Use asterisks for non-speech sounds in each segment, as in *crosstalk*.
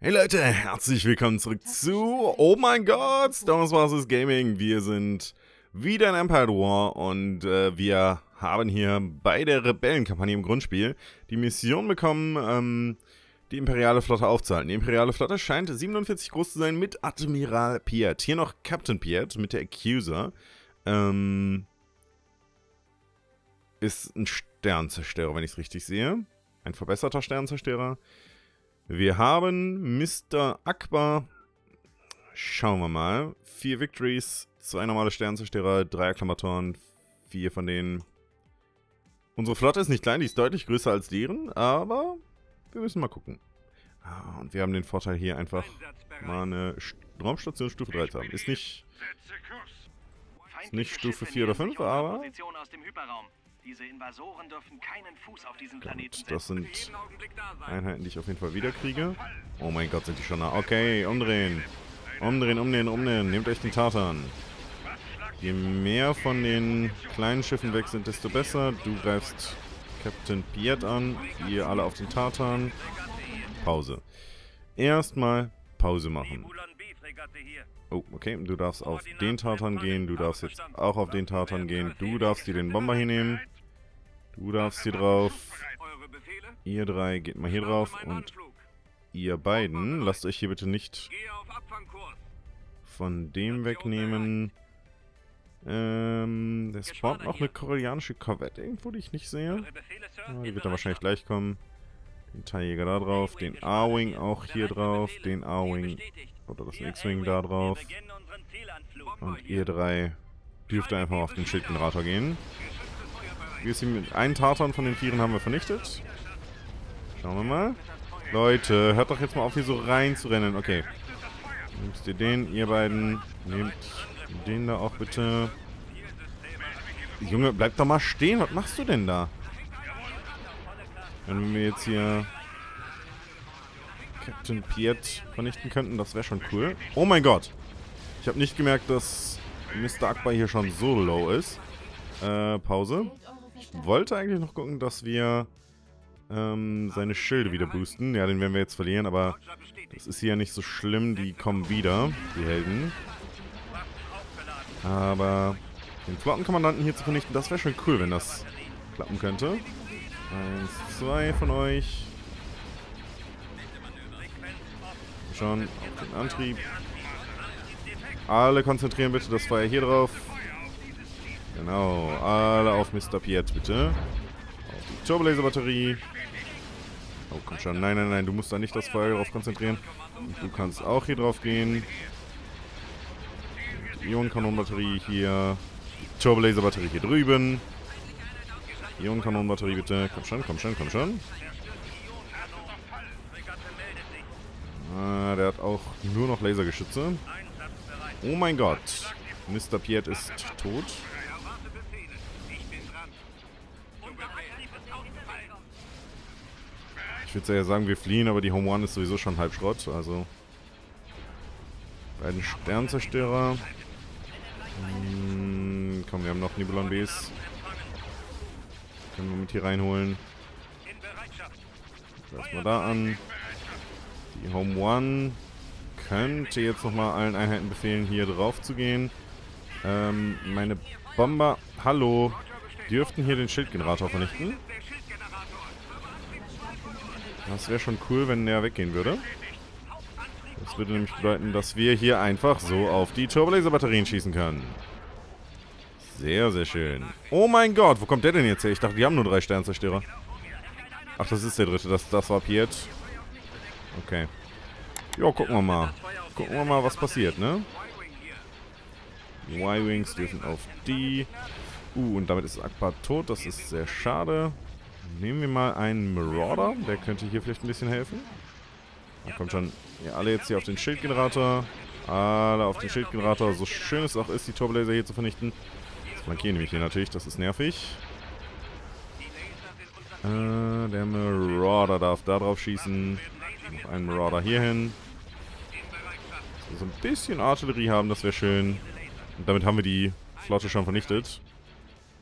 Hey Leute, herzlich willkommen zurück zu Oh mein Gott, Star Wars Gaming. Wir sind wieder in Empire War und äh, wir haben hier bei der Rebellenkampagne im Grundspiel die Mission bekommen, ähm, die Imperiale Flotte aufzuhalten. Die Imperiale Flotte scheint 47 groß zu sein mit Admiral Piet. Hier noch Captain Piet mit der Accuser. Ähm, ist ein Sternzerstörer, wenn ich es richtig sehe. Ein verbesserter Sternzerstörer. Wir haben Mr. Akbar. Schauen wir mal. Vier Victories, zwei normale Sternzerstörer, drei Akklamatoren, vier von denen. Unsere Flotte ist nicht klein, die ist deutlich größer als deren, aber wir müssen mal gucken. Ah, und wir haben den Vorteil hier einfach mal eine Raumstation Stufe 3 zu haben. Ist nicht, ist nicht Stufe 4 oder 5, aber diese Invasoren dürfen keinen Fuß auf diesen Planeten setzen. Das sind Einheiten, die ich auf jeden Fall wieder kriege. Oh mein Gott, sind die schon da. Okay, umdrehen. Umdrehen, umdrehen, umdrehen. Nehmt euch den Tatan. Je mehr von den kleinen Schiffen weg sind, desto besser. Du greifst Captain Piet an. Ihr alle auf den Tatan. Pause. Erstmal Pause machen. Oh, okay. Du darfst auf den Tatan gehen. Du darfst jetzt auch auf den Tatan gehen. Du darfst dir den Bomber hier nehmen. Du darfst hier drauf. Ihr drei geht mal hier drauf. Und ihr beiden, lasst euch hier bitte nicht von dem wegnehmen. Ähm, der spawnt noch eine koreanische Korvette irgendwo, die ich nicht sehe. Ja, die wird dann wahrscheinlich gleich kommen. Den Teiljäger da drauf, den A-Wing auch hier drauf, den A-Wing oder das X-Wing da drauf. Und ihr drei dürft einfach auf den Schildgenerator gehen. Wir sind einen Tartan von den Vieren haben wir vernichtet. Schauen wir mal. Leute, hört doch jetzt mal auf, hier so rein zu rennen. Okay. Nehmt ihr den, ihr beiden. Nehmt den da auch bitte. Junge, bleib doch mal stehen. Was machst du denn da? Wenn wir jetzt hier Captain Piet vernichten könnten, das wäre schon cool. Oh mein Gott. Ich habe nicht gemerkt, dass Mr. Akbar hier schon so low ist. Äh, Pause. Ich wollte eigentlich noch gucken, dass wir ähm, seine Schilde wieder boosten. Ja, den werden wir jetzt verlieren, aber das ist hier nicht so schlimm. Die kommen wieder, die Helden. Aber den Flottenkommandanten hier zu vernichten, das wäre schon cool, wenn das klappen könnte. Eins, zwei von euch. Schon auf den Antrieb. Alle konzentrieren bitte das Feuer hier drauf. Genau, alle auf Mr. Piet, bitte. Auf die Turbolaser-Batterie. Oh, komm schon. Nein, nein, nein, du musst da nicht das Feuer drauf konzentrieren. du kannst auch hier drauf gehen. Die Ionenkanonenbatterie hier. Die Turbolaser-Batterie hier drüben. Ionenkanonenbatterie bitte. Komm schon, komm schon, komm schon. Ah, der hat auch nur noch Lasergeschütze. Oh mein Gott. Mr. Piet ist tot. Würde ja sagen, wir fliehen, aber die Home One ist sowieso schon halb Schrott, also... Beiden Sternzerstörer. Hm, komm, wir haben noch Nibelon Bs. Können wir mit hier reinholen. Erstmal da an. Die Home One könnte jetzt nochmal allen Einheiten befehlen, hier drauf zu gehen. Ähm, meine Bomber, hallo, dürften hier den Schildgenerator vernichten. Das wäre schon cool, wenn der weggehen würde. Das würde nämlich bedeuten, dass wir hier einfach so auf die Turbolaser-Batterien schießen können. Sehr, sehr schön. Oh mein Gott, wo kommt der denn jetzt her? Ich dachte, die haben nur drei Sternzerstörer. Ach, das ist der dritte. Das, das war Piet. Okay. Jo, gucken wir mal. Gucken wir mal, was passiert, ne? Y-Wings dürfen auf die. Uh, und damit ist Akbar tot. Das ist sehr schade. Nehmen wir mal einen Marauder. Der könnte hier vielleicht ein bisschen helfen. Da kommt schon ja, alle jetzt hier auf den Schildgenerator. Alle auf den Schildgenerator. So schön es auch ist, die Turbolaser hier zu vernichten. Das flankieren nämlich hier natürlich. Das ist nervig. Äh, der Marauder darf da drauf schießen. Noch einen Marauder hier hin. So ein bisschen Artillerie haben, das wäre schön. Und damit haben wir die Flotte schon vernichtet.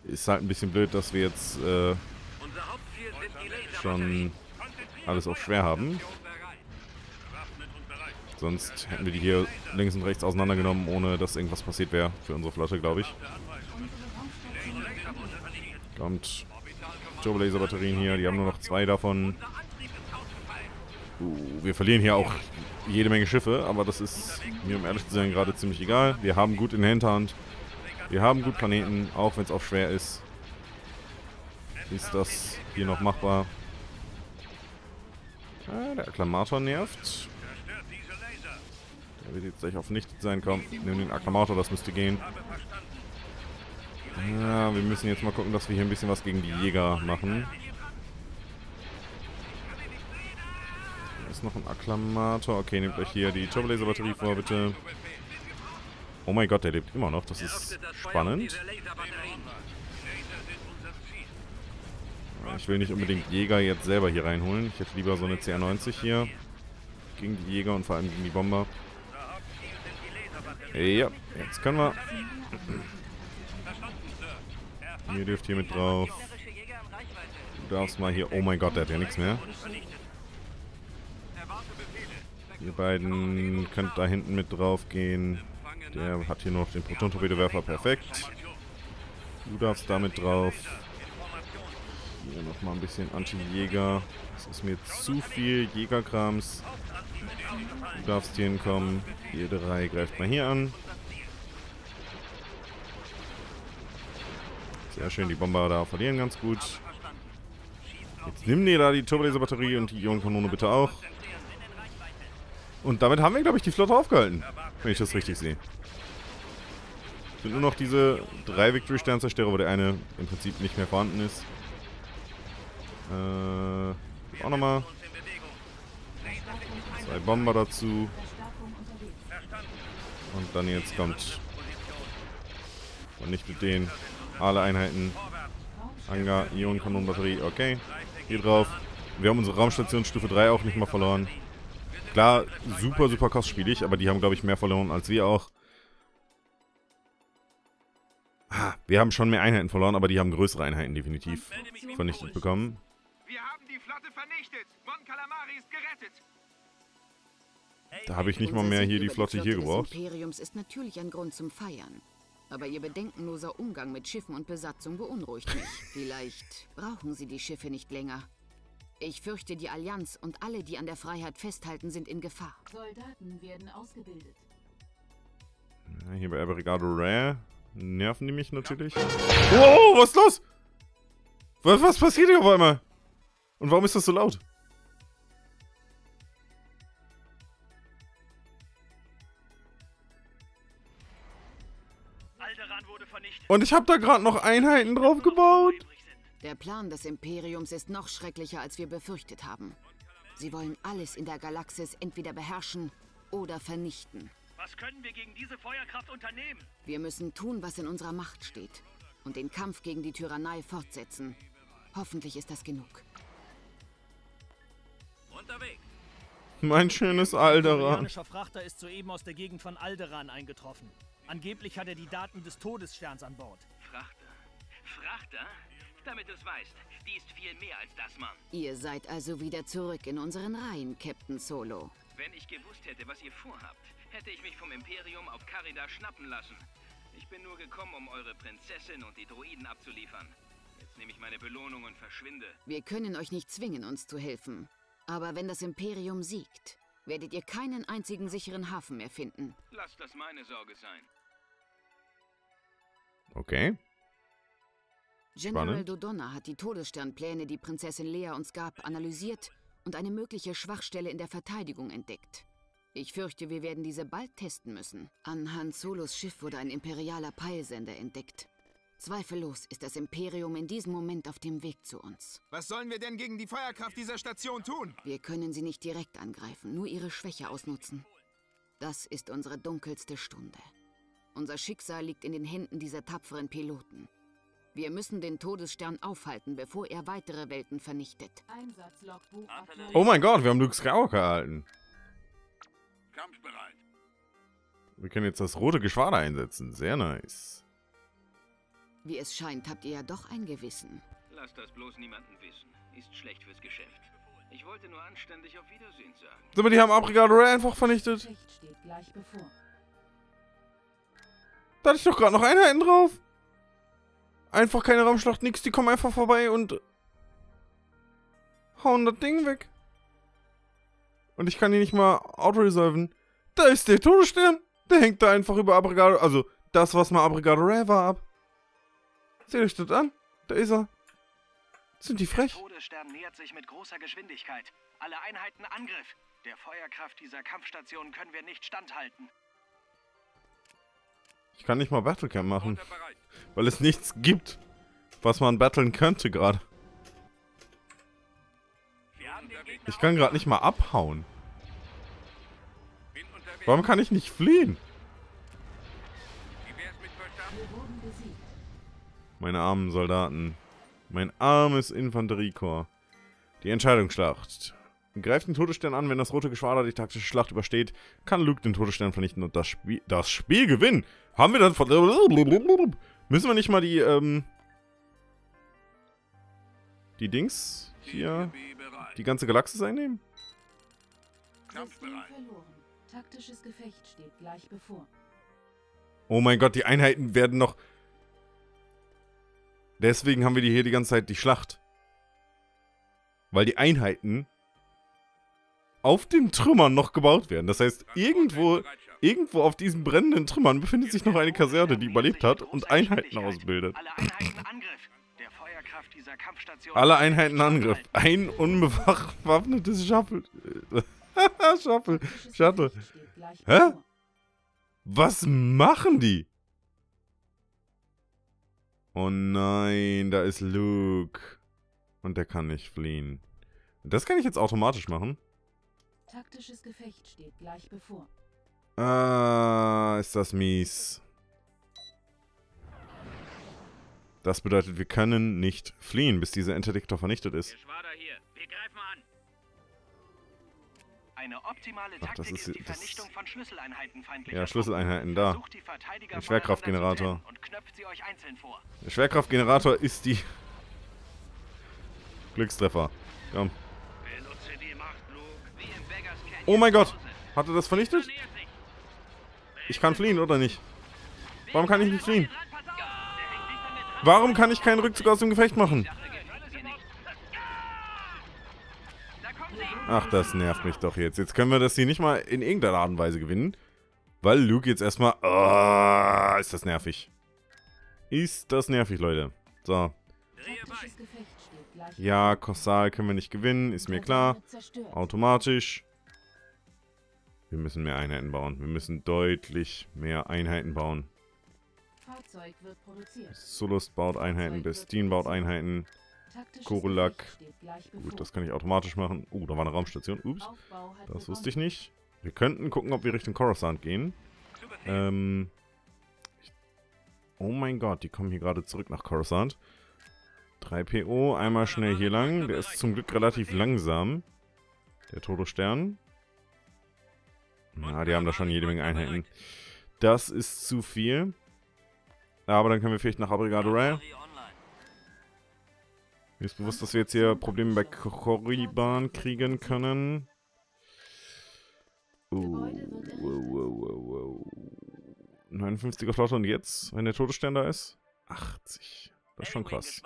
Ist halt ein bisschen blöd, dass wir jetzt äh, schon alles auf schwer haben. Sonst hätten wir die hier links und rechts auseinandergenommen, ohne dass irgendwas passiert wäre für unsere Flotte, glaube ich. Kommt Turbolaser-Batterien hier, die haben nur noch zwei davon. Uh, wir verlieren hier auch jede Menge Schiffe, aber das ist mir, um ehrlich zu sein, gerade ziemlich egal. Wir haben gut in der Hinterhand. Wir haben gut Planeten, auch wenn es auch schwer ist. Ist das hier noch machbar? Ah, der Akklamator nervt. Der wird jetzt gleich auf vernichtet sein. Komm, nimm den Akklamator, das müsste gehen. Ja, wir müssen jetzt mal gucken, dass wir hier ein bisschen was gegen die Jäger machen. Da ist noch ein Akklamator. Okay, nehmt euch hier die Turbolaser-Batterie vor, bitte. Oh mein Gott, der lebt immer noch. Das ist spannend. Ich will nicht unbedingt Jäger jetzt selber hier reinholen. Ich hätte lieber so eine CR90 hier. Gegen die Jäger und vor allem gegen die Bomber. Ja, jetzt können wir. Ihr dürft hier mit drauf. Du darfst mal hier... Oh mein Gott, der hat ja nichts mehr. Ihr beiden könnt da hinten mit drauf gehen. Der hat hier noch den Proton-Torpedowerfer. Perfekt. Du darfst damit drauf. Hier nochmal ein bisschen Anti-Jäger. Das ist mir zu viel Jägerkrams. Du darfst hier hinkommen. Ihr drei greift mal hier an. Sehr schön, die Bomber da verlieren ganz gut. Jetzt nimm dir da die Turbolaser-Batterie und die Ionenkanone bitte auch. Und damit haben wir, glaube ich, die Flotte aufgehalten. Wenn ich das richtig sehe. Sind nur noch diese drei Victory-Sternzerstörer, wo der eine im Prinzip nicht mehr vorhanden ist. Äh, auch nochmal. Zwei Bomber dazu. Und dann jetzt kommt. Vernichtet den. Alle Einheiten. Hangar, Ionenkanonenbatterie, okay. Hier drauf. Wir haben unsere Raumstation Stufe 3 auch nicht mal verloren. Klar, super, super kostspielig, aber die haben, glaube ich, mehr verloren als wir auch. Ah, wir haben schon mehr Einheiten verloren, aber die haben größere Einheiten definitiv vernichtet bekommen. Vernichtet. Mon Calamari ist gerettet. Da habe ich nicht mal mehr hier die Flotte, hier gebraucht. Imperiums ist natürlich ein Grund zum Feiern. Aber Ihr bedenkenloser Umgang mit Schiffen und Besatzung beunruhigt mich. *laughs* Vielleicht brauchen Sie die Schiffe nicht länger. Ich fürchte, die Allianz und alle, die an der Freiheit festhalten, sind in Gefahr. Soldaten werden ausgebildet. Ja, hier bei Brigado Rare nerven die mich natürlich. Wow, was ist los? Was, was passiert hier auf einmal? Und warum ist das so laut? Und ich habe da gerade noch Einheiten drauf gebaut. Der Plan des Imperiums ist noch schrecklicher, als wir befürchtet haben. Sie wollen alles in der Galaxis entweder beherrschen oder vernichten. Was können wir gegen diese Feuerkraft unternehmen? Wir müssen tun, was in unserer Macht steht. Und den Kampf gegen die Tyrannei fortsetzen. Hoffentlich ist das genug. Unterwegs. Mein schönes Alderan. Ein Frachter ist soeben aus der Gegend von Alderan eingetroffen. Angeblich hat er die Daten des Todessterns an Bord. Frachter? Frachter? Damit du es weißt, die ist viel mehr als das, Mann. Ihr seid also wieder zurück in unseren Reihen, Captain Solo. Wenn ich gewusst hätte, was ihr vorhabt, hätte ich mich vom Imperium auf Carida schnappen lassen. Ich bin nur gekommen, um eure Prinzessin und die Droiden abzuliefern. Jetzt nehme ich meine Belohnung und verschwinde. Wir können euch nicht zwingen, uns zu helfen. Aber wenn das Imperium siegt, werdet ihr keinen einzigen sicheren Hafen mehr finden. Lasst das meine Sorge sein. Okay. General Spannend. Dodonna hat die Todessternpläne, die Prinzessin Lea uns gab, analysiert und eine mögliche Schwachstelle in der Verteidigung entdeckt. Ich fürchte, wir werden diese bald testen müssen. An Han Solos Schiff wurde ein imperialer Peilsender entdeckt. Zweifellos ist das Imperium in diesem Moment auf dem Weg zu uns. Was sollen wir denn gegen die Feuerkraft dieser Station tun? Wir können sie nicht direkt angreifen, nur ihre Schwäche ausnutzen. Das ist unsere dunkelste Stunde. Unser Schicksal liegt in den Händen dieser tapferen Piloten. Wir müssen den Todesstern aufhalten, bevor er weitere Welten vernichtet. Oh mein Gott, wir haben Luke Skywalker erhalten. Kampfbereit. Wir können jetzt das rote Geschwader einsetzen. Sehr nice. Wie es scheint, habt ihr ja doch ein Gewissen. Lass das bloß niemanden wissen. Ist schlecht fürs Geschäft. Ich wollte nur anständig auf Wiedersehen sagen. Sag mal, die haben Abrigado Ray einfach vernichtet. steht gleich bevor. Da hatte ich doch gerade noch Einheiten drauf. Einfach keine Raumschlacht, nix. Die kommen einfach vorbei und hauen das Ding weg. Und ich kann die nicht mal auto-resolven. Da ist der Todesstern. Der hängt da einfach über Abrigado, also das, was mal Abrigado Ray war, ab. Seht euch das an. Da ist er. Sind die frech? Der Todesstern nähert sich mit großer Geschwindigkeit. Alle Einheiten Angriff. Der Feuerkraft dieser Kampfstation können wir nicht standhalten. Ich kann nicht mal Battlecamp machen. Weil es nichts gibt, was man battlen könnte gerade. Ich kann gerade nicht mal abhauen. Warum kann ich nicht fliehen? Meine armen Soldaten. Mein armes Infanteriekorps. Die Entscheidungsschlacht. Greift den Todesstern an, wenn das rote Geschwader die taktische Schlacht übersteht, kann Luke den Todesstern vernichten und das Spiel, das Spiel gewinnen. Haben wir dann von... Müssen wir nicht mal die, ähm... Die Dings hier... Die ganze Galaxis einnehmen? Taktisches Gefecht steht gleich bevor. Oh mein Gott, die Einheiten werden noch... Deswegen haben wir die hier die ganze Zeit die Schlacht. Weil die Einheiten auf den Trümmern noch gebaut werden. Das heißt, irgendwo, irgendwo auf diesen brennenden Trümmern befindet sich noch eine Kaserne, die überlebt hat und Einheiten ausbildet. Alle Einheiten Angriff. Ein unbewaffnetes *laughs* Shuttle. Shuttle. Shuttle. Hä? Was machen die? Oh nein, da ist Luke. Und der kann nicht fliehen. Das kann ich jetzt automatisch machen. Taktisches Gefecht steht gleich bevor. Ah, ist das mies. Das bedeutet, wir können nicht fliehen, bis dieser Interdiktor vernichtet ist. Eine optimale Taktik Ach, das ist, ist die Vernichtung von Schlüsseleinheiten feindlicher Ja, Schlüsseleinheiten, da. Der Schwerkraftgenerator. Der Schwerkraftgenerator ist die... Glückstreffer. Komm. Oh mein Gott. Hat er das vernichtet? Ich kann fliehen, oder nicht? Warum kann ich nicht fliehen? Warum kann ich keinen Rückzug aus dem Gefecht machen? Ach, das nervt mich doch jetzt. Jetzt können wir das hier nicht mal in irgendeiner Art und Weise gewinnen. Weil Luke jetzt erstmal... Oh, ist das nervig. Ist das nervig, Leute. So. Ja, Kossal können wir nicht gewinnen, ist mir klar. Automatisch. Wir müssen mehr Einheiten bauen. Wir müssen deutlich mehr Einheiten bauen. Solust baut Einheiten, Bestin baut Einheiten. Korulak. Gut, das kann ich automatisch machen. Uh, da war eine Raumstation. Ups. Das wusste ich nicht. Wir könnten gucken, ob wir Richtung Coruscant gehen. Ähm. Oh mein Gott, die kommen hier gerade zurück nach Coruscant. 3PO, einmal schnell hier lang. Der ist zum Glück relativ langsam. Der Todesstern. Na, die haben da schon jede Menge Einheiten. Das ist zu viel. Aber dann können wir vielleicht nach Abrigado Ray. Mir ist bewusst, dass wir jetzt hier Probleme bei Korriban kriegen können. Uh, wow, wow, wow, 59er Flotte und jetzt, wenn der Todesstern da ist? 80. Das ist schon krass.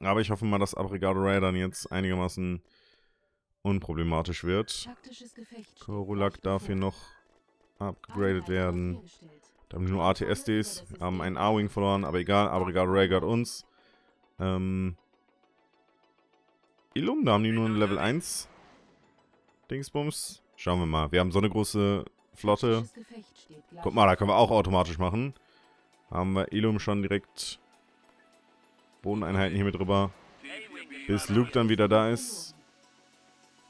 Aber ich hoffe mal, dass Abrigado Ray dann jetzt einigermaßen unproblematisch wird. Korulak darf hier noch upgradet werden. Da haben wir nur ATSDs. Wir haben einen A-Wing verloren, aber egal. Abrigado Ray gehört uns. Ähm. Illum, da haben die nur ein Level 1 Dingsbums. Schauen wir mal. Wir haben so eine große Flotte. Guck mal, da können wir auch automatisch machen. Haben wir Illum schon direkt Bodeneinheiten hier mit drüber. Bis Luke dann wieder da ist.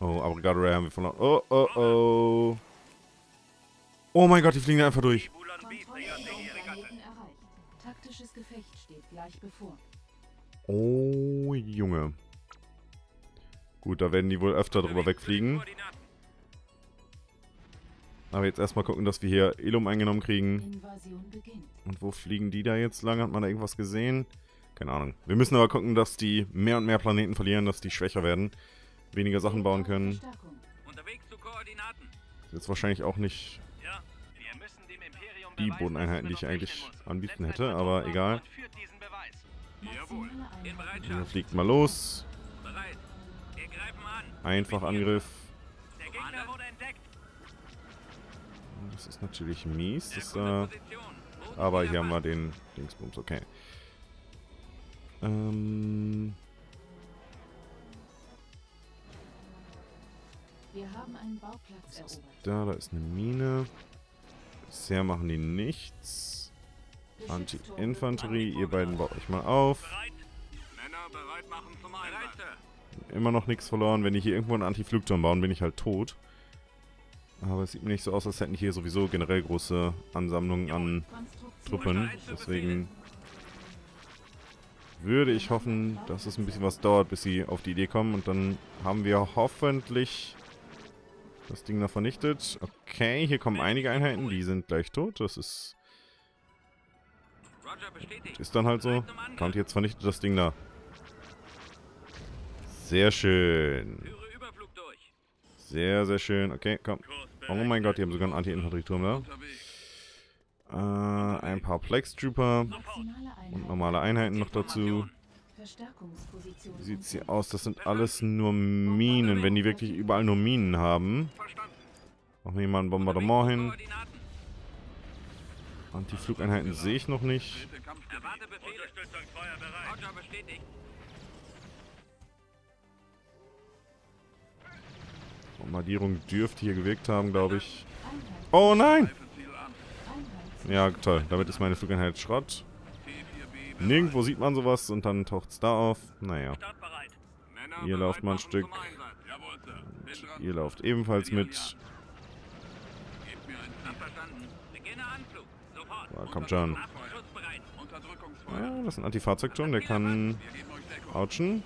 Oh, Abrigado Ray haben wir verloren. Oh, oh, oh. Oh mein Gott, die fliegen einfach durch. Oh, Junge. Gut, da werden die wohl öfter drüber wegfliegen. Aber jetzt erstmal gucken, dass wir hier Elum eingenommen kriegen. Und wo fliegen die da jetzt lang? Hat man da irgendwas gesehen? Keine Ahnung. Wir müssen aber gucken, dass die mehr und mehr Planeten verlieren, dass die schwächer werden. weniger Sachen bauen können. Jetzt wahrscheinlich auch nicht die Bodeneinheiten, die ich eigentlich anbieten hätte, aber egal. Jawohl. In Einheit. Ihr Bereitschaft. fliegt mal los. Bereit. Wir greifen an. Einfach Angriff. Der Gegner wurde entdeckt. Das ist natürlich mies. Das, äh, aber hier haben wir den Dingsbums, okay. Ähm, Wir haben einen Bauplatz erobert. da, da ist eine Mine. Bisher machen die nichts. Anti-Infanterie, ihr beiden baut euch mal auf. Immer noch nichts verloren. Wenn die hier irgendwo einen Anti-Flugturm bauen, bin ich halt tot. Aber es sieht mir nicht so aus, als hätten hier sowieso generell große Ansammlungen an. Truppen. Deswegen würde ich hoffen, dass es ein bisschen was dauert, bis sie auf die Idee kommen. Und dann haben wir hoffentlich das Ding da vernichtet. Okay, hier kommen einige Einheiten, die sind gleich tot. Das ist. Ist dann halt so. Kommt jetzt vernichtet das Ding da. Sehr schön. Sehr, sehr schön. Okay, komm. Oh mein Gott, die haben sogar einen Anti-Infanterieturm da. Äh, ein paar Plex Trooper und normale Einheiten noch dazu. Wie sieht's hier aus? Das sind alles nur Minen. Wenn die wirklich überall nur Minen haben. Machen wir hier mal ein Bombardement hin. Anti-Flugeinheiten sehe ich noch nicht. Bombardierung dürfte hier gewirkt haben, glaube ich. Oh nein! Ja, toll. Damit ist meine Flugeinheit Schrott. Nirgendwo sieht man sowas und dann taucht's da auf. Naja. Ihr lauft mal ein Stück. dran. Ihr lauft ebenfalls mit. Gebt mir einen Abverstanden. Beginne Anflug. Sofort. Ja, kommt schon. Ja, das ist ein Antifahrzeugturm. Der kann ouchen.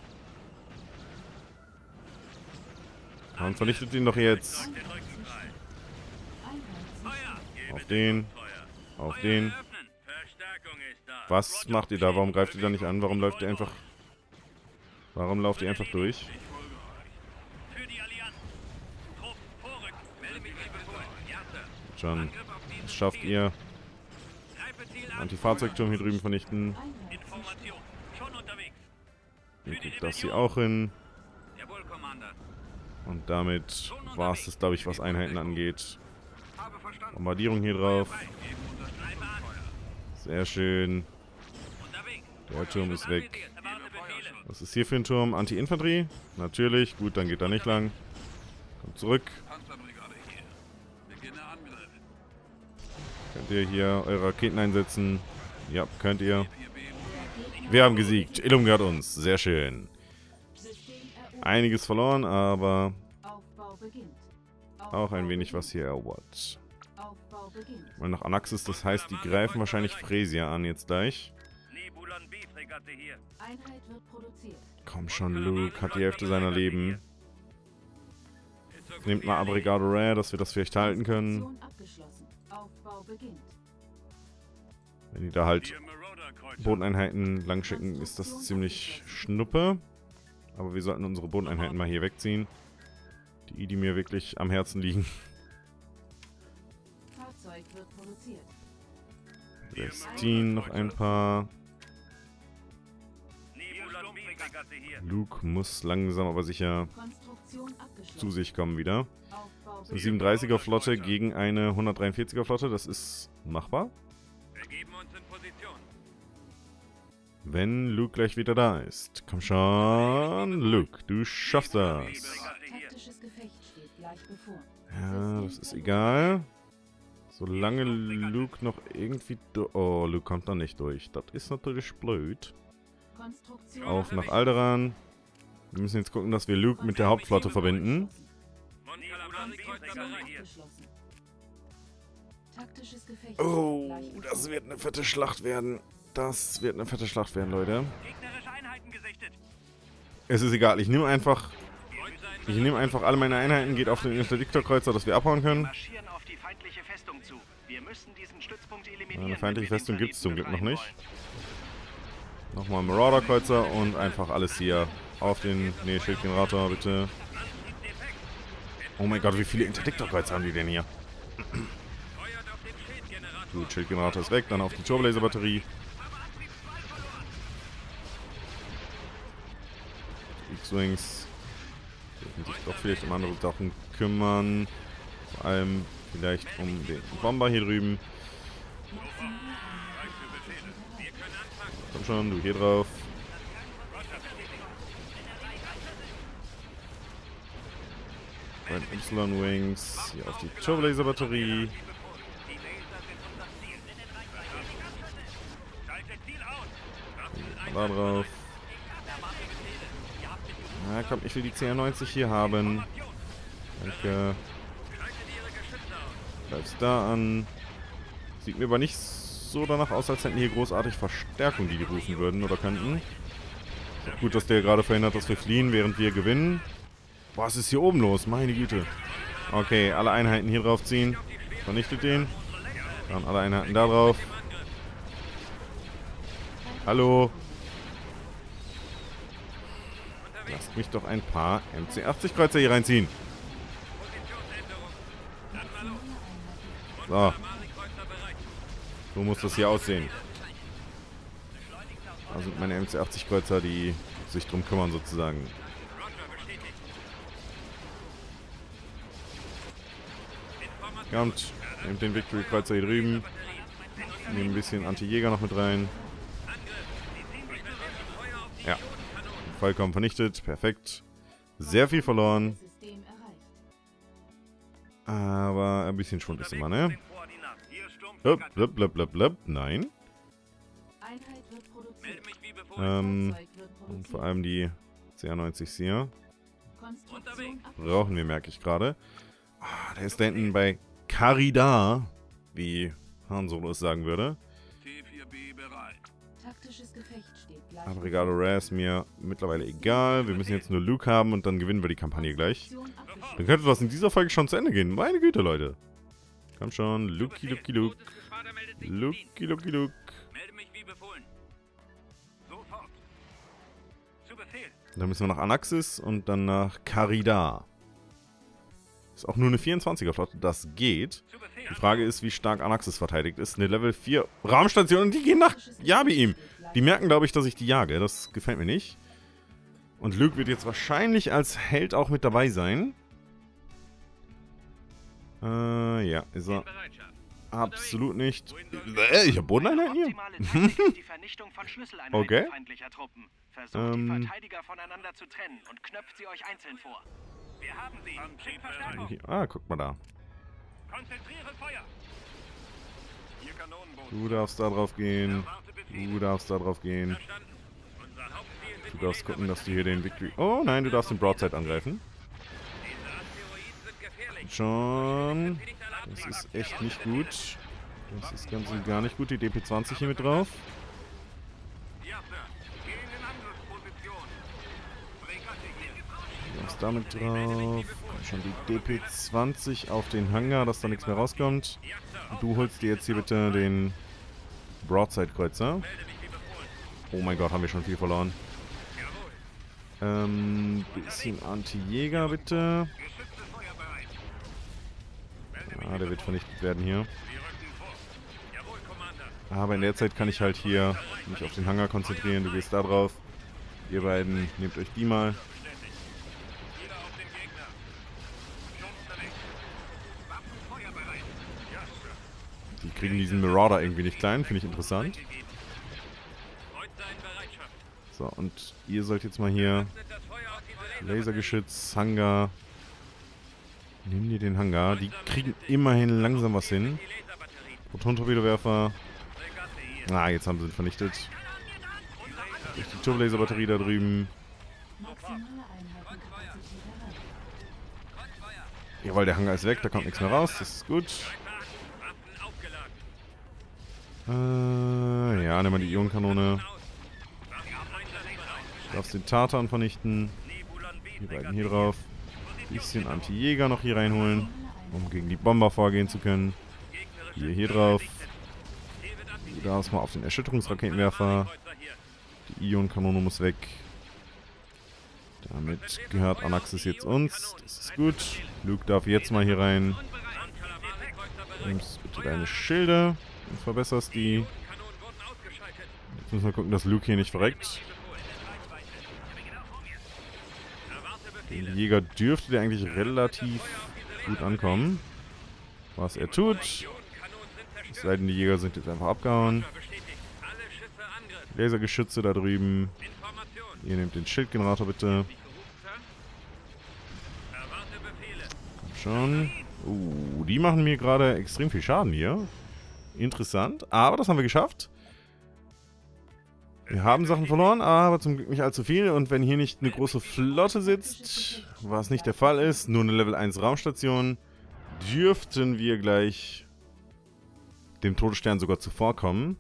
Und vernichtet ihn doch jetzt. Auf den. Auf den. Was macht ihr da? Warum greift ihr da nicht an? Warum läuft ihr einfach... Warum lauft ihr einfach durch? Schon. Das schafft ihr. Antifahrzeugturm hier drüben vernichten. Dann kriegt das hier auch hin. Und damit war es das, glaube ich, was Einheiten angeht. Bombardierung hier drauf. Sehr schön. Der Turm ist weg. Was ist hier für ein Turm? Anti-Infanterie? Natürlich. Gut, dann geht er nicht lang. Kommt zurück. Könnt ihr hier eure Raketen einsetzen? Ja, könnt ihr. 4B. Wir haben gesiegt. Illuminat uns. Sehr schön. Einiges verloren, aber auch ein wenig was hier erobert. Mal nach Anaxis, das heißt, die greifen wahrscheinlich Fresia an jetzt gleich. Komm schon, Luke, hat die Hälfte seiner Leben. Nehmt mal Abrigado Rare, dass wir das vielleicht halten können. Aufbau beginnt. Wenn die da halt. Bodeneinheiten langschicken, ist das ziemlich schnuppe. Aber wir sollten unsere Bodeneinheiten mal hier wegziehen. Die, die mir wirklich am Herzen liegen. Fahrzeug wird produziert. Destin noch ein paar. Luke muss langsam aber sicher zu sich kommen wieder. Aufbau Eine beginnt. 37er Flotte gegen eine 143er Flotte, das ist machbar. Wenn Luke gleich wieder da ist. Komm schon, Luke, du schaffst das. Ja, das ist egal. Solange Luke noch irgendwie... Oh, Luke kommt da nicht durch. Das ist natürlich blöd. Auf nach Alderan. Wir müssen jetzt gucken, dass wir Luke mit der Hauptflotte verbinden. Taktisches Gefecht Oh, das wird eine fette Schlacht werden. Das wird eine fette Schlacht werden, Leute. Es ist egal, ich nehme einfach... Ich nehme einfach alle meine Einheiten, geht auf den Interdiktorkreuzer, dass wir abhauen können. Marschieren auf die feindliche Festung zu. Wir müssen diesen Stützpunkt eliminieren. Eine feindliche Festung gibt es zum Glück noch nicht. Nochmal Marauder-Kreuzer und einfach alles hier auf den... Ne, Schildgenerator, bitte. Oh mein Gott, wie viele Interdiktorkreuze haben die denn hier? Gut, Schildgenerator ist weg. Dann auf die Turbolaser-Batterie. X-Wings dürfen sich doch vielleicht um andere Sachen kümmern. Vor allem vielleicht um den Bomber hier drüben. Komm schon, du hier drauf. Ein Y-Wings. Hier auf die Turbolaser-Batterie. Da drauf. Na komm, ich will die CR90 hier haben. Danke. Bleibst da an. Sieht mir aber nicht so danach aus, als hätten hier großartig Verstärkung, die die rufen würden oder könnten. Gut, dass der gerade verhindert, dass wir fliehen, während wir gewinnen. Was ist hier oben los? Meine Güte. Okay, alle Einheiten hier drauf ziehen. Vernichtet den. Dann alle Einheiten da drauf. Hallo. Lasst mich doch ein paar MC-80-Kreuzer hier reinziehen. So. So muss das hier aussehen. Da sind meine MC-80-Kreuzer, die sich drum kümmern sozusagen. Kommt, nehmt den Victory-Kreuzer hier drüben. Nehmen ein bisschen Anti-Jäger noch mit rein. Ja, Vollkommen vernichtet. Perfekt. Sehr viel verloren. Aber ein bisschen Schwund ist immer, ne? Blub, blub, blub, blub, blub. Nein. Ähm, und vor allem die CR90s hier. Brauchen wir, merke ich gerade. Ah, der ist da hinten bei Karida, wie Han Solo es sagen würde. Taktisches Gefecht aber Regalo Rare ist mir mittlerweile egal. Wir müssen jetzt nur Luke haben und dann gewinnen wir die Kampagne gleich. Dann könnte das in dieser Folge schon zu Ende gehen. Meine Güte, Leute. Komm schon. Luki, Luki, Luke. Luki, Luki, Luke. Dann müssen wir nach Anaxis und dann nach Karida. Ist auch nur eine 24er-Flotte, das geht. Die Frage ist, wie stark Anaxis verteidigt ist. Eine Level 4 Raumstation und die gehen nach Yabi ihm. Die merken, glaube ich, dass ich die jage. Das gefällt mir nicht. Und Luke wird jetzt wahrscheinlich als Held auch mit dabei sein. Äh, ja, ist er. Absolut nicht. Äh, ich habe Bodeneinheiten hier? *laughs* okay. Versucht ähm, sie. Wir haben sie. Ah, guck mal da. Konzentriere Feuer. Du darfst da drauf gehen. Du darfst da drauf gehen. Du darfst gucken, dass du hier den Victory... Oh nein, du darfst den Broadside angreifen. Schon. Das ist echt nicht gut. Das ist ganz und gar nicht gut. Die DP-20 hier mit drauf. Damit drauf. Schon, die DP-20 auf den Hangar, dass da nichts mehr rauskommt. Du holst dir jetzt hier bitte den Broadside-Kreuzer. Oh mein Gott, haben wir schon viel verloren. Ähm, bisschen Anti-Jäger bitte. Ah, der wird vernichtet werden hier. Aber in der Zeit kann ich halt hier mich auf den Hangar konzentrieren. Du gehst da drauf. Ihr beiden nehmt euch die mal. Kriegen diesen Marauder irgendwie nicht klein, finde ich interessant. So, und ihr sollt jetzt mal hier Lasergeschütz, Hangar. Nehmen die den Hangar. Die kriegen immerhin langsam was hin. Proton-Torpedowerfer. Ah, jetzt haben sie ihn vernichtet. Durch die Turbolaser-Batterie da drüben. Jawohl, der Hangar ist weg, da kommt nichts mehr raus. Das ist gut. Äh, ja, nehmen wir die Ionenkanone. Du darfst den Tartan vernichten. Die beiden hier drauf. Bisschen Anti-Jäger noch hier reinholen, um gegen die Bomber vorgehen zu können. Hier, hier drauf. Du darfst mal auf den Erschütterungsraketenwerfer. Die Ionenkanone muss weg. Damit gehört Anaxis jetzt uns. Das ist gut. Luke darf jetzt mal hier rein. Nimmst bitte deine Schilde und verbesserst die. Jetzt müssen wir gucken, dass Luke hier nicht verreckt. Den Jäger dürfte der eigentlich relativ gut ankommen. Was er tut. Es sei denn, die Jäger sind jetzt einfach abgehauen. Lasergeschütze da drüben. Ihr nehmt den Schildgenerator bitte. Komm schon. Uh, die machen mir gerade extrem viel Schaden hier. Interessant. Aber das haben wir geschafft. Wir haben Sachen verloren, aber zum Glück nicht allzu viel. Und wenn hier nicht eine große Flotte sitzt, was nicht der Fall ist, nur eine Level 1 Raumstation, dürften wir gleich dem Todesstern sogar zuvorkommen.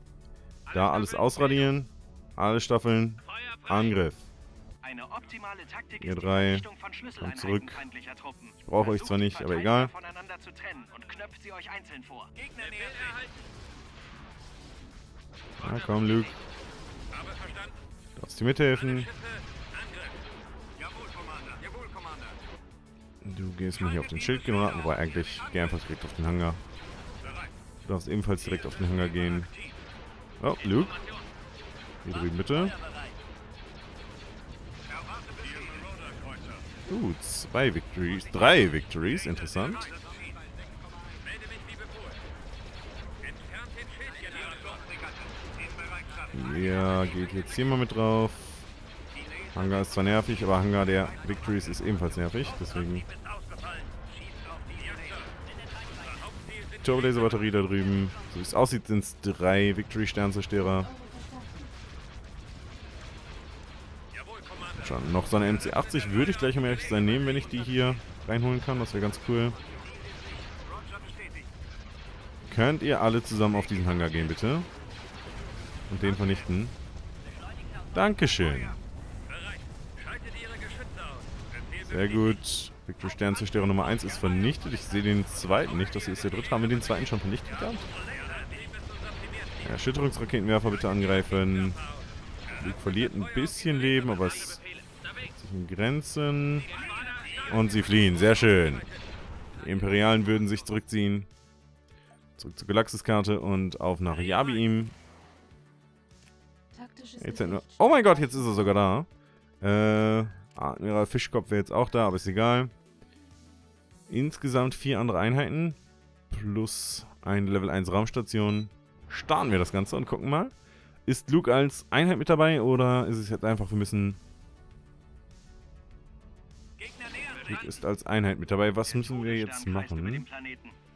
Da alles ausradieren. Alle Staffeln. Angriff. Ihr drei. Kommt zurück. Ich brauche euch zwar nicht, aber egal. Na komm, Luke. Darfst du mithelfen? Du gehst mir hier auf den Schild geraten, wobei eigentlich geh einfach direkt auf den Hangar. Du darfst ebenfalls direkt auf den Hangar gehen. Oh, Luke. Hier drüben bitte. Uh, zwei Victories. Drei Victories, interessant. Ja, geht jetzt hier mal mit drauf. Hangar ist zwar nervig, aber Hangar der Victories ist ebenfalls nervig, deswegen... Turbolaser-Batterie da drüben. So wie es aussieht, sind es drei Victory-Sternzerstörer. Schon noch so eine MC-80 würde ich gleich um ehrlich sein nehmen, wenn ich die hier reinholen kann. Das wäre ganz cool. Könnt ihr alle zusammen auf diesen Hangar gehen, bitte? Und den vernichten. Dankeschön. Sehr gut. Victor Sternzerstörer Nummer 1 ist vernichtet. Ich sehe den zweiten nicht. Das ist der dritte. Haben wir den zweiten schon vernichtet gehabt? Erschütterungsraketenwerfer bitte angreifen. Luke verliert ein bisschen Leben, aber es in Grenzen. Und sie fliehen. Sehr schön. Die Imperialen würden sich zurückziehen. Zurück zur Galaxiskarte und auf nach Yabiim. Jetzt oh mein Gott, jetzt ist er sogar da. Äh, Admiral Fischkopf wäre jetzt auch da, aber ist egal. Insgesamt vier andere Einheiten. Plus eine Level 1 Raumstation. Starten wir das Ganze und gucken mal. Ist Luke als Einheit mit dabei oder ist es jetzt einfach, wir müssen... Luke ist als Einheit mit dabei. Was müssen wir jetzt machen?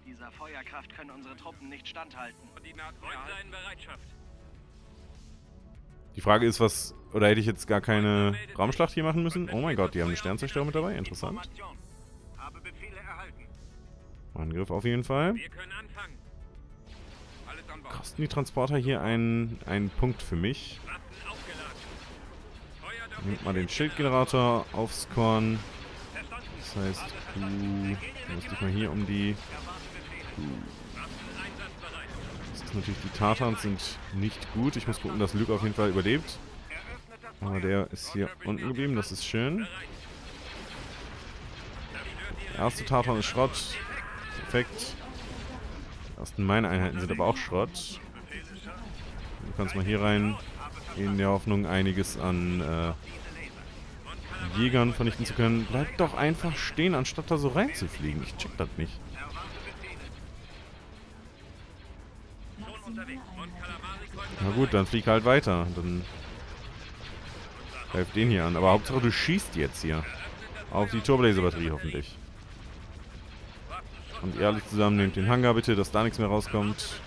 Dieser Feuerkraft können unsere Truppen nicht standhalten. Die Frage ist, was... Oder hätte ich jetzt gar keine Raumschlacht hier machen müssen? Oh mein Gott, die haben eine Sternzerstörer mit dabei. Interessant. Angriff auf jeden Fall. Kosten die Transporter hier einen, einen Punkt für mich? Nimmt mal den Schildgenerator aufs Korn. Das heißt, du musst dich mal hier um die... Das ist natürlich, die Tatans sind nicht gut. Ich muss gucken, dass Luke auf jeden Fall überlebt. Aber der ist hier unten geblieben, das ist schön. Der erste Tartan ist Schrott. Perfekt. Die ersten meine Einheiten sind aber auch Schrott. Du kannst mal hier rein. In der Hoffnung, einiges an äh, Jägern vernichten zu können. Bleib doch einfach stehen, anstatt da so reinzufliegen. Ich check das nicht. Na gut, dann flieg halt weiter. Dann greif den hier an. Aber Hauptsache du schießt jetzt hier. Auf die Turbolaser-Batterie hoffentlich. Und ehrlich zusammen, nehmt den Hangar bitte, dass da nichts mehr rauskommt.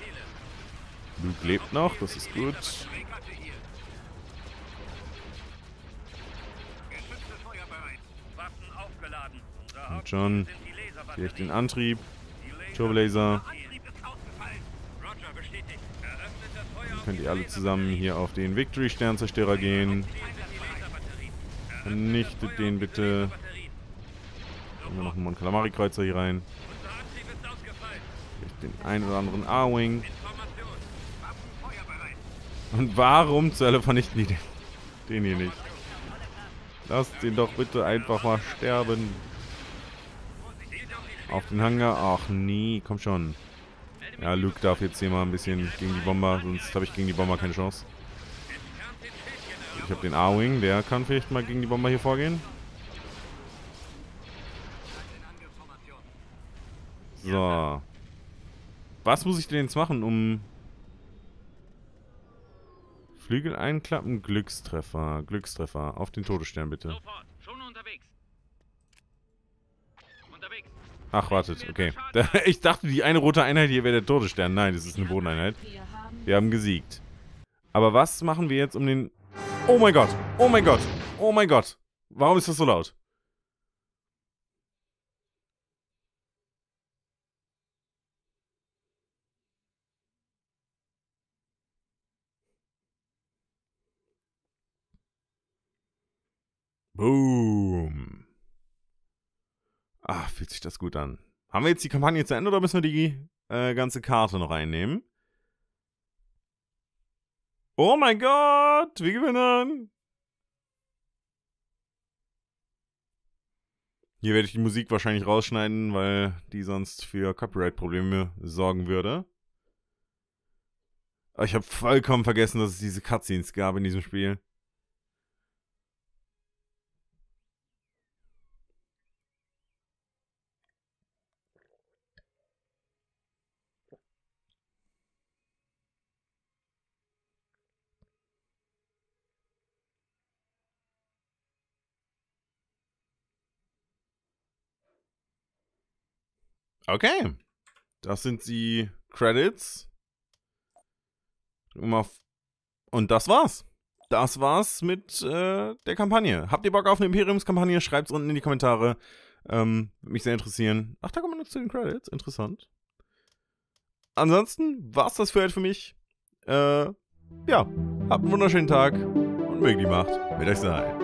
Luke lebt noch, das ist gut. Schon. Vielleicht den Antrieb. Turbolaser. Dann könnt ihr alle zusammen hier auf den Victory-Sternzerstörer gehen. Vernichtet den bitte. Nehmen wir noch einen Kalamari-Kreuzer hier rein den einen oder anderen A-Wing. Und warum zur Hölle vernichten die den, den hier nicht? Lass den doch bitte einfach mal sterben. Auf den Hangar. Ach nee, komm schon. Ja, Luke darf jetzt hier mal ein bisschen gegen die Bomber, sonst habe ich gegen die Bomber keine Chance. Ich habe den A-Wing, der kann vielleicht mal gegen die Bomber hier vorgehen. So. Was muss ich denn jetzt machen, um... Flügel einklappen, Glückstreffer, Glückstreffer. Auf den Todesstern bitte. Sofort, schon unterwegs. Unterwegs. Ach, wartet, okay. *laughs* Ich dachte, die eine rote Einheit hier wäre der Todesstern. Nein, das ist eine Bodeneinheit. Wir haben gesiegt. Aber was machen wir jetzt um den... Oh mein Gott! Oh mein Gott! Oh mein Gott! Warum ist das so laut? Boom. Ah, fühlt sich das gut an. Haben wir jetzt die Kampagne zu Ende oder müssen wir die äh, ganze Karte noch einnehmen? Oh mein Gott, wir gewinnen! Hier werde ich die Musik wahrscheinlich rausschneiden, weil die sonst für Copyright-Probleme sorgen würde. Ich habe vollkommen vergessen, dass es diese Cutscenes gab in diesem Spiel. Okay. Das sind die Credits. Und das war's. Das war's mit äh, der Kampagne. Habt ihr Bock auf eine Imperiumskampagne? Schreibt's unten in die Kommentare. Ähm, würde mich sehr interessieren. Ach, da kommen wir noch zu den Credits. Interessant. Ansonsten war's das für heute für mich. Äh, ja, habt einen wunderschönen Tag und möge die Macht mit euch sein.